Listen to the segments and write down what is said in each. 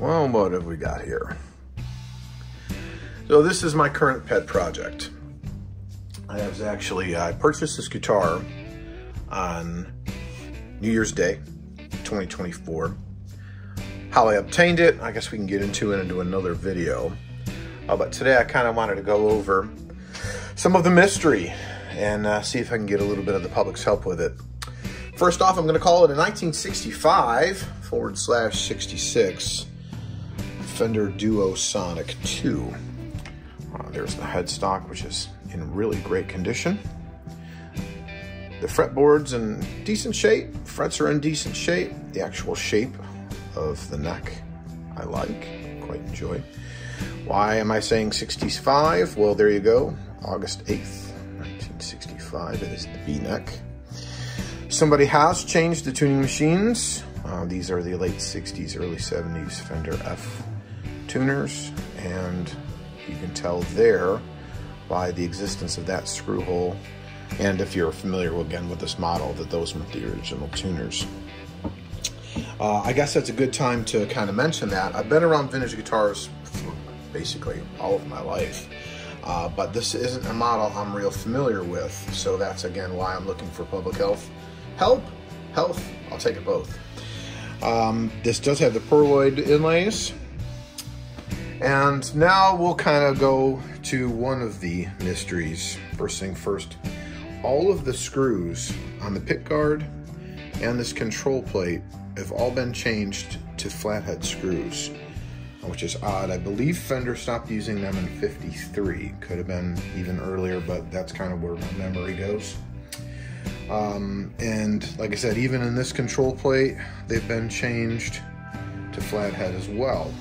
Well, what have we got here? So this is my current pet project. I was actually, I purchased this guitar on New Year's Day, 2024. How I obtained it, I guess we can get into it into another video. Uh, but today I kind of wanted to go over some of the mystery and uh, see if I can get a little bit of the public's help with it. First off, I'm going to call it a 1965 forward slash 66 Fender Duo Sonic 2. Uh, there's the headstock, which is in really great condition. The fretboard's in decent shape. Frets are in decent shape. The actual shape of the neck I like, quite enjoy. Why am I saying 65? Well, there you go. August 8th, 1965. It is the V-neck. Somebody has changed the tuning machines. Uh, these are the late 60s, early 70s Fender F tuners. And you can tell there by the existence of that screw hole. And if you're familiar again with this model, that those weren't the original tuners. Uh, I guess that's a good time to kind of mention that. I've been around vintage guitars for basically all of my life. Uh, but this isn't a model I'm real familiar with, so that's again why I'm looking for public health help, health. I'll take it both. Um, this does have the pearloid inlays, and now we'll kind of go to one of the mysteries. First thing first, all of the screws on the pick guard and this control plate have all been changed to flathead screws which is odd. I believe Fender stopped using them in 53. Could have been even earlier, but that's kind of where my memory goes. Um, and like I said, even in this control plate, they've been changed to flathead as well.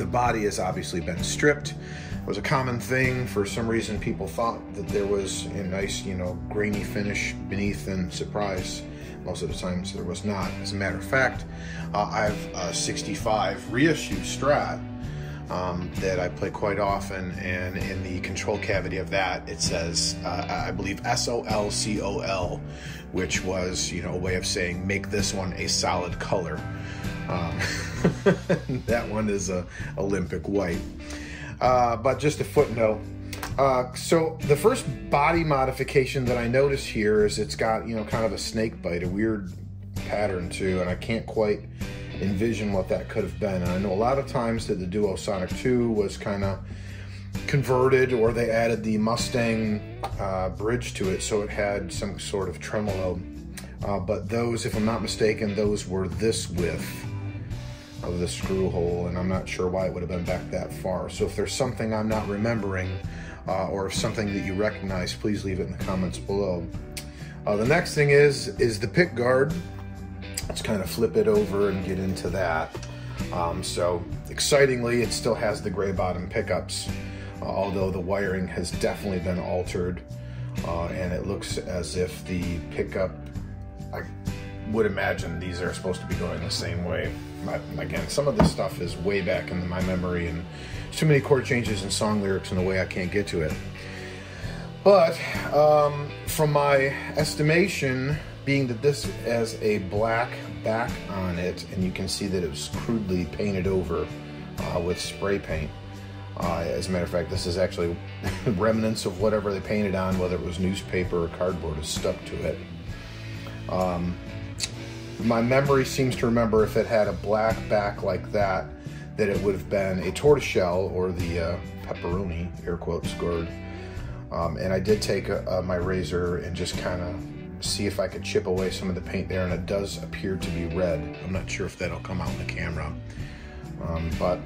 The body has obviously been stripped. It was a common thing. For some reason, people thought that there was a nice, you know, grainy finish beneath and surprise most of the times there was not. As a matter of fact, uh, I have a 65 reissue Strat um, that I play quite often, and in the control cavity of that, it says, uh, I believe S-O-L-C-O-L, which was, you know, a way of saying, make this one a solid color. Um, that one is a Olympic white. Uh, but just a footnote, uh, so the first body modification that I notice here is it's got, you know, kind of a snake bite, a weird pattern too, and I can't quite envision what that could have been. And I know a lot of times that the Duo Sonic 2 was kind of converted or they added the Mustang uh, bridge to it so it had some sort of tremolo. Uh, but those, if I'm not mistaken, those were this width of the screw hole and I'm not sure why it would have been back that far. So if there's something I'm not remembering, uh, or something that you recognize, please leave it in the comments below. Uh, the next thing is, is the pick guard. Let's kind of flip it over and get into that. Um, so excitingly, it still has the gray bottom pickups, uh, although the wiring has definitely been altered. Uh, and it looks as if the pickup, I would imagine these are supposed to be going the same way. But again, some of this stuff is way back in my memory and too many chord changes and song lyrics in a way I can't get to it. But um, from my estimation, being that this has a black back on it, and you can see that it was crudely painted over uh, with spray paint. Uh, as a matter of fact, this is actually remnants of whatever they painted on, whether it was newspaper or cardboard, is stuck to it. Um, my memory seems to remember if it had a black back like that, that it would have been a tortoiseshell or the uh, pepperoni, air quotes, guard. Um, and I did take a, a, my razor and just kind of see if I could chip away some of the paint there, and it does appear to be red. I'm not sure if that'll come out in the camera. Um, but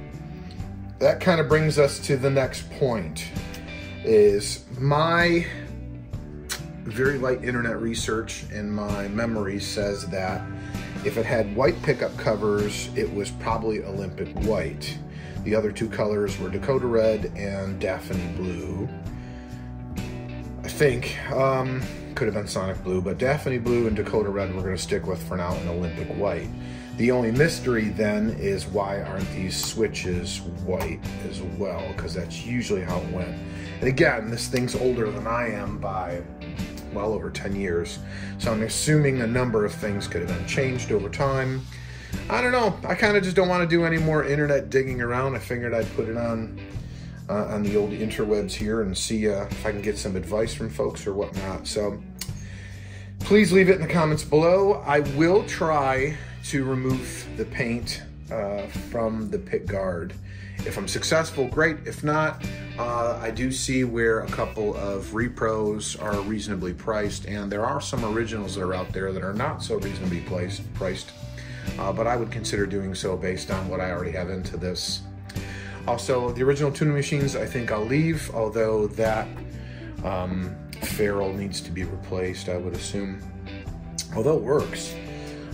that kind of brings us to the next point, is my very light internet research and my memory says that if it had white pickup covers, it was probably Olympic white. The other two colors were Dakota Red and Daphne Blue. I think. Um, could have been Sonic Blue, but Daphne Blue and Dakota Red we're going to stick with for now in Olympic White. The only mystery then is why aren't these switches white as well, because that's usually how it went. And again, this thing's older than I am by well over 10 years. So I'm assuming a number of things could have been changed over time. I don't know. I kind of just don't want to do any more internet digging around. I figured I'd put it on uh, on the old interwebs here and see uh, if I can get some advice from folks or whatnot. So please leave it in the comments below. I will try to remove the paint uh, from the pit guard. If I'm successful, great. If not, uh, I do see where a couple of repros are reasonably priced, and there are some originals that are out there that are not so reasonably placed, priced. Uh, but I would consider doing so based on what I already have into this. Also, the original tuning machines, I think I'll leave, although that um, ferrule needs to be replaced, I would assume. Although it works.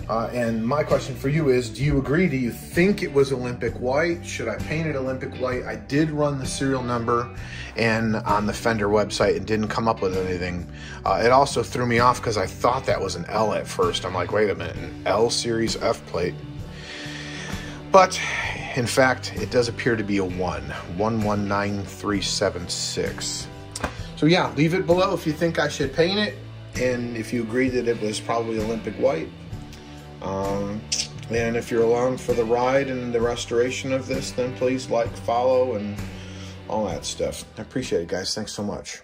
Uh, and my question for you is, do you agree? Do you think it was Olympic white? Should I paint it Olympic white? I did run the serial number and on the Fender website and didn't come up with anything. Uh, it also threw me off because I thought that was an L at first. I'm like, wait a minute, an L series F plate. But in fact, it does appear to be a 1, 119376. So yeah, leave it below if you think I should paint it and if you agree that it was probably Olympic white. Um, and if you're along for the ride and the restoration of this, then please like, follow, and all that stuff. I appreciate it, guys. Thanks so much.